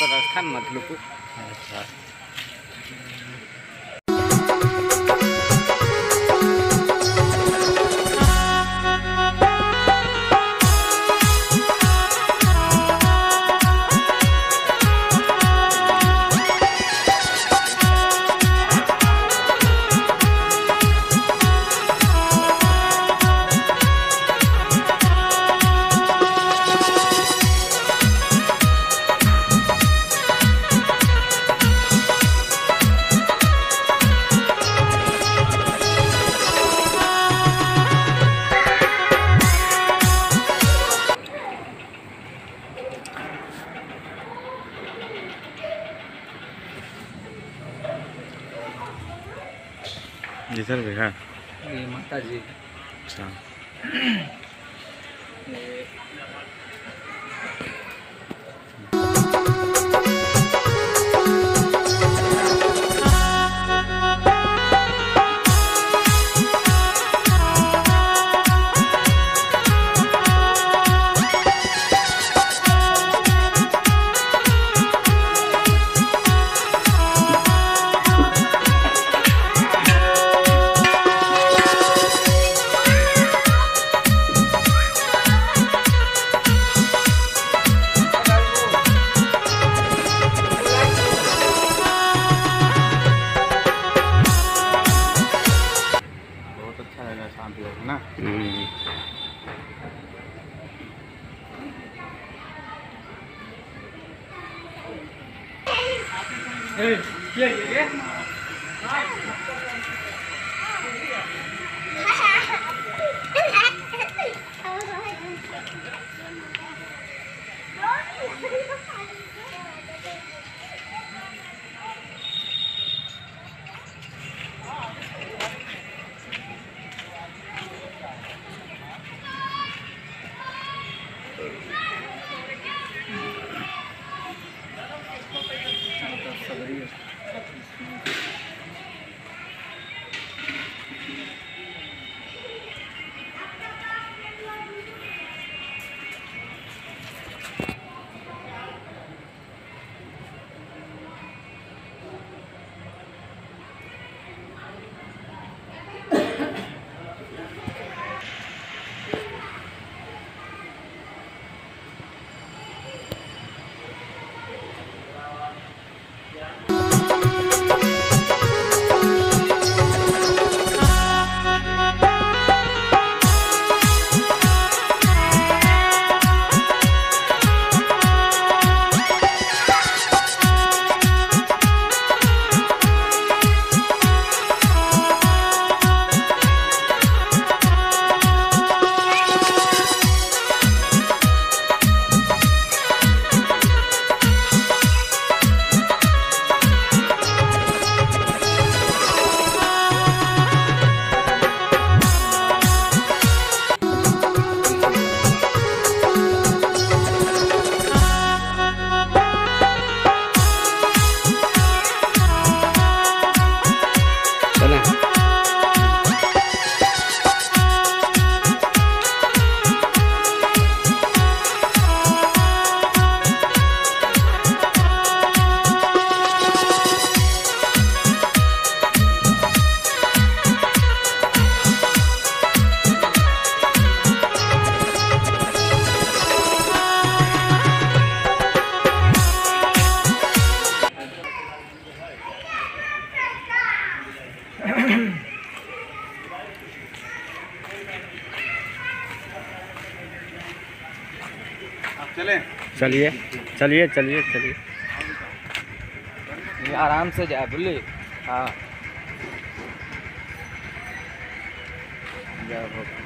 बाबा मतलब अच्छा। इधर सर ये माता जी अच्छा না এই কি রে चलें। चलिए चलिए चलिए चलिए। आराम से जाए बोलिए हाँ। जय।